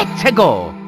Let's go!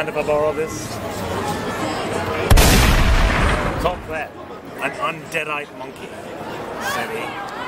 Mind if I borrow this? Top that. An undeadite monkey. Steady.